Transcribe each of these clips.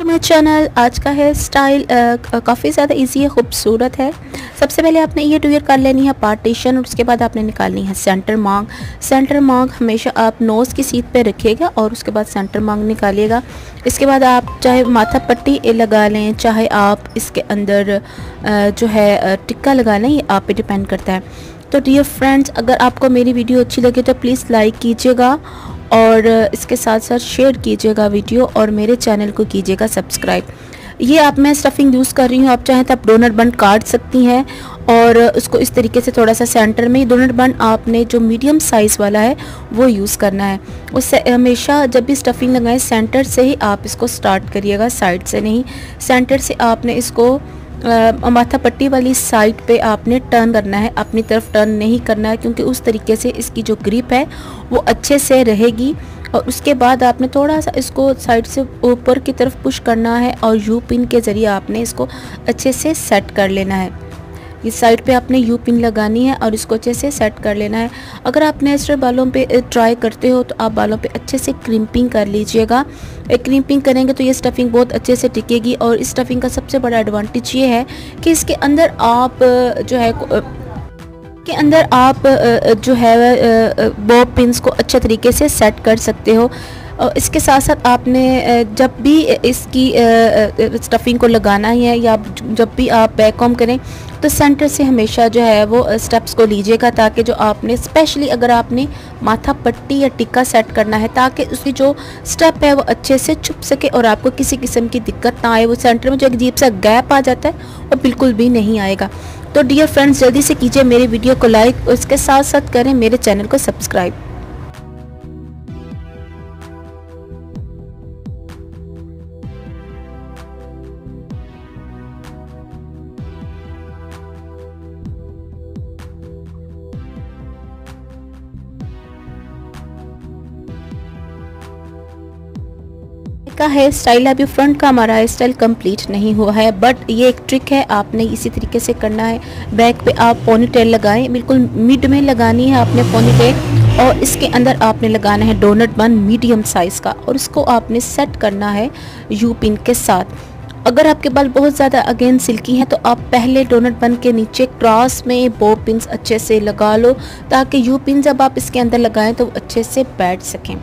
To my channel आज का hair style काफ़ी ज़्यादा इजी है, खूबसूरत है। सबसे पहले आपने ये टूयर कर लेनी है पार्टीशन और उसके बाद आपने निकालनी है सेंटर मांग सेंटर मांग हमेशा आप नोज़ की सीट पे रखिएगा, और उसके बाद सेंटर मांग निकालिएगा। इसके बाद आप चाहे माथा पट्टी लगा लें, चाहे आप इसके अंदर जो है टिक्का लगा लें, ये आप पे डिपेंड करता है। तो डियर फ्रेंड्स अगर आपको मेरी वीडियो अच्छी लगे तो प्लीज़ लाइक कीजिएगा और इसके साथ साथ शेयर कीजिएगा वीडियो और मेरे चैनल को कीजिएगा सब्सक्राइब ये आप मैं स्टफिंग यूज़ कर रही हूँ, आप चाहें तो आप डोनट बन काट सकती हैं और उसको इस तरीके से थोड़ा सा सेंटर में डोनट बन आपने जो मीडियम साइज़ वाला है, वो यूज़ करना है। उससे हमेशा जब भी स्टफिंग लगाएँ सेंटर से ही आप इसको स्टार्ट करिएगा साइड से नहीं सेंटर से आपने इसको माथा पट्टी वाली साइड पे आपने टर्न करना है, अपनी तरफ़ टर्न नहीं करना है, क्योंकि उस तरीके से इसकी जो ग्रिप है, वो अच्छे से रहेगी। और उसके बाद आपने थोड़ा सा इसको साइड से ऊपर की तरफ़ पुश करना है और यू पिन के ज़रिए आपने इसको अच्छे से सेट कर लेना है। इस साइड पे आपने यू पिन लगानी है और इसको अच्छे से सेट कर लेना है। अगर आप नेचुरल बालों पे ट्राई करते हो तो आप बालों पे अच्छे से क्रिम्पिंग कर लीजिएगा। क्रिम्पिंग करेंगे तो ये स्टफिंग बहुत अच्छे से टिकेगी और इस स्टफिंग का सबसे बड़ा एडवांटेज ये है कि इसके अंदर आप जो है के अंदर आप जो है बॉब पिंस को अच्छे तरीके से सेट कर सकते हो। इसके साथ साथ आपने जब भी इसकी स्टफिंग को लगाना है या जब भी आप बैक कॉम करें तो सेंटर से हमेशा जो है वो स्टेप्स को लीजिएगा ताकि जो आपने स्पेशली अगर आपने माथा पट्टी या टिक्का सेट करना है ताकि उसकी जो स्टेप है वो अच्छे से छुप सके और आपको किसी किस्म की दिक्कत ना आए, वो सेंटर में जो एक अजीब सा गैप आ जाता है, वो बिल्कुल भी नहीं आएगा। तो डियर फ्रेंड्स जल्दी से कीजिए मेरे वीडियो को लाइक और इसके साथ साथ करें, मेरे चैनल को सब्सक्राइब का हेयर स्टाइल अभी फ्रंट का हमारा हेयर स्टाइल कंप्लीट नहीं हुआ है बट ये एक ट्रिक है, आपने इसी तरीके से करना है। बैक पे आप पोनी टेल लगाएँ, बिल्कुल मिड में लगानी है आपने पोनी टेल और इसके अंदर आपने लगाना है डोनट बन मीडियम साइज़ का, और इसको आपने सेट करना है यू पिन के साथ। अगर आपके बाल बहुत ज़्यादा अगेन सिल्की हैं तो आप पहले डोनट बन के नीचे क्रॉस में बो पिन अच्छे से लगा लो, ताकि यू पिन जब आप इसके अंदर लगाएँ तो अच्छे से बैठ सकें।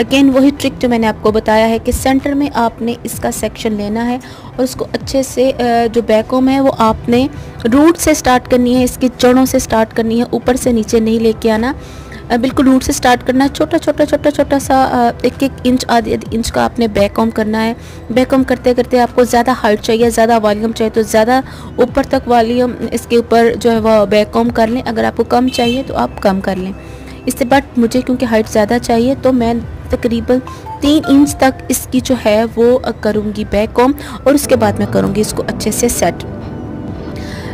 अगेन वही ट्रिक जो मैंने आपको बताया है कि सेंटर में आपने इसका सेक्शन लेना है और उसको अच्छे से जो बैकोम है, वो आपने रूट से स्टार्ट करनी है, इसकी जड़ों से स्टार्ट करनी है, ऊपर से नीचे नहीं लेके आना। बिल्कुल रूट से स्टार्ट करना है, छोटा छोटा छोटा छोटा सा एक एक इंच आधे आधे इंच का आपने बैक बैकॉम करना है। बैक बैकॉम करते करते आपको ज़्यादा हाइट चाहिए, ज़्यादा वॉल्यूम चाहिए तो ज़्यादा ऊपर तक वॉल्यूम इसके ऊपर जो है वह बैकॉम कर लें। अगर आपको कम चाहिए तो आप कम कर लें। इससे बट मुझे क्योंकि हाइट ज़्यादा चाहिए तो मैं तकरीबन तीन इंच तक इसकी जो है वो करूँगी बैक कॉम और उसके बाद मैं करूँगी इसको अच्छे से सेट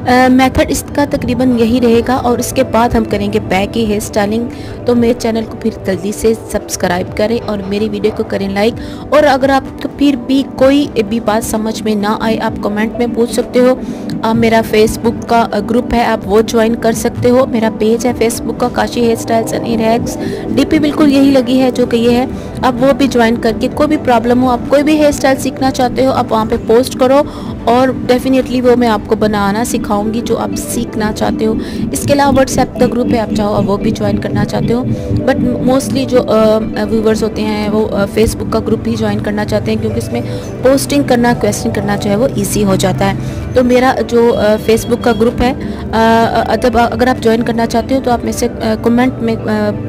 मेथड इसका तकरीबन यही रहेगा और इसके बाद हम करेंगे बैक की हेयर स्टाइलिंग। तो मेरे चैनल को फिर जल्दी से सब्सक्राइब करें और मेरी वीडियो को करें लाइक। और अगर आपको फिर भी कोई भी बात समझ में ना आए, आप कमेंट में पूछ सकते हो। आप मेरा फेसबुक का ग्रुप है, आप वो ज्वाइन कर सकते हो। मेरा पेज है फेसबुक का, Kashi hair styles and in hacks D बिल्कुल यही लगी है जो कि ये है। आप वो भी ज्वाइन करके कोई भी प्रॉब्लम हो, आप कोई भी हेयर स्टाइल सीखना चाहते हो, आप वहाँ पे पोस्ट करो और डेफिनेटली वो मैं आपको बनाना सिखाऊँगी जो आप सीखना चाहते हो। इसके अलावा व्हाट्सएप का ग्रुप है आप चाहो वो भी ज्वाइन करना चाहते हो। बट मोस्टली जो व्यूवर्स होते हैं, वो फेसबुक का ग्रुप ही ज्वाइन करना चाहते हैं क्योंकि इसमें पोस्टिंग करना क्वेश्चन करना जो है वो ईजी हो जाता है। तो मेरा जो फेसबुक का ग्रुप है अगर आप ज्वाइन करना चाहते हो तो आप मेरे से कमेंट में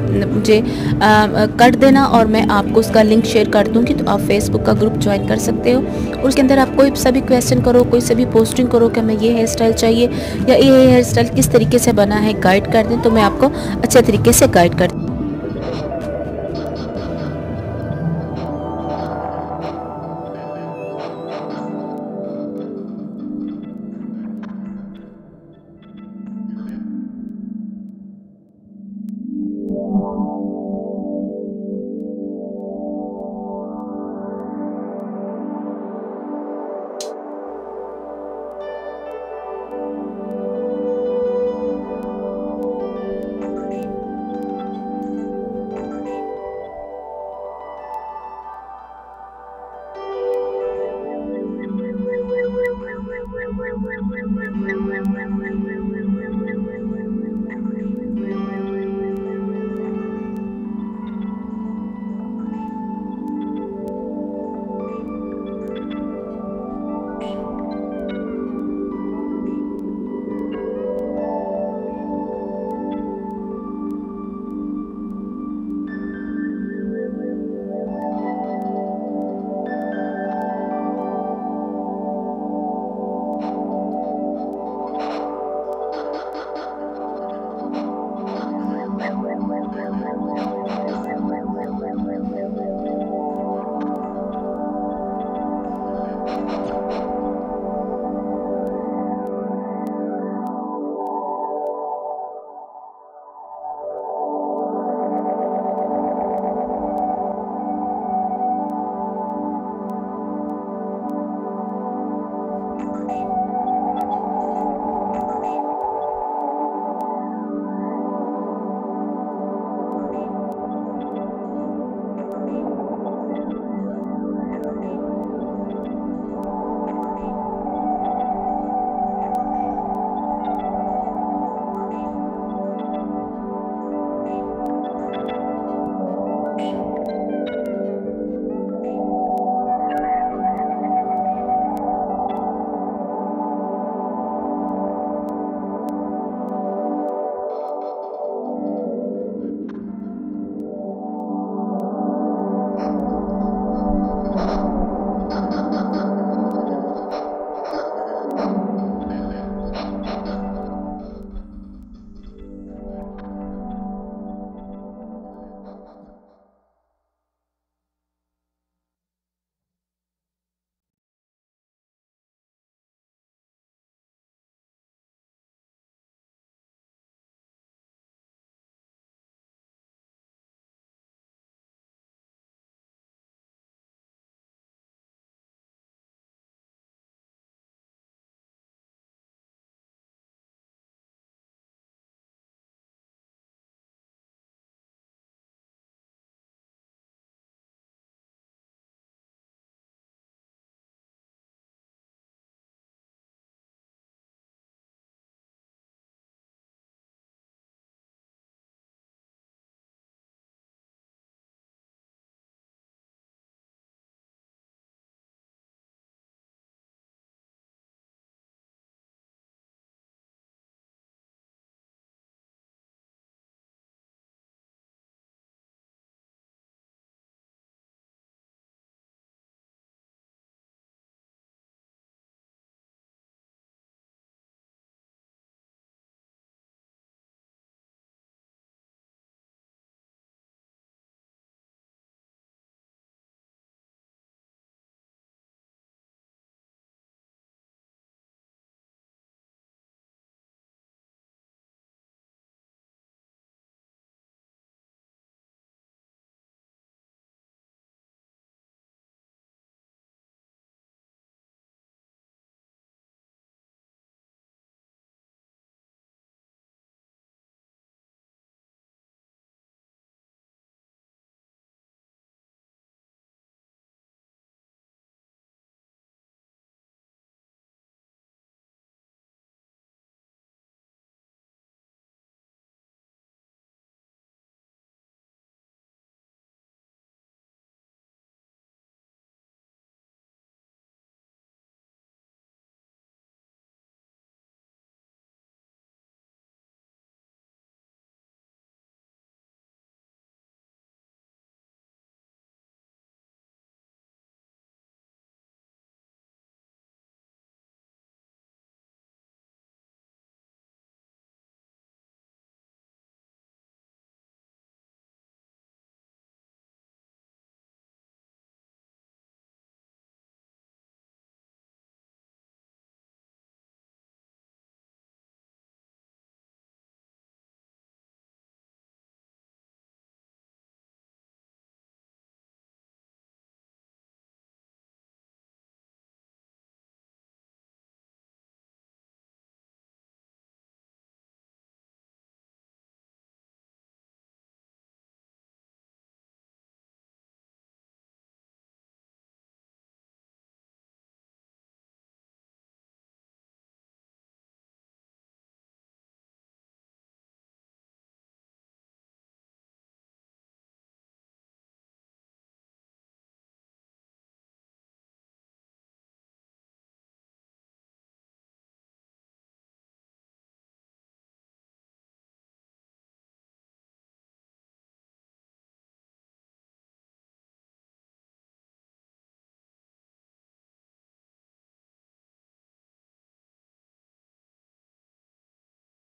मुझे कर देना और मैं आपको उसका लिंक शेयर कर दूँगी तो आप फेसबुक का ग्रुप ज्वाइन कर सकते हो। उसके अंदर आप कोई सभी क्वेश्चन करो, कोई सभी पोस्टिंग करो कि हमें ये हेयर स्टाइल चाहिए या ये हेयर स्टाइल किस तरीके से बना है गाइड कर दें तो मैं आपको अच्छे तरीके से गाइड कर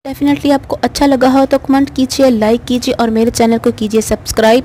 डेफिनेटली आपको अच्छा लगा हो तो कमेंट कीजिए लाइक कीजिए और मेरे चैनल को कीजिए सब्सक्राइब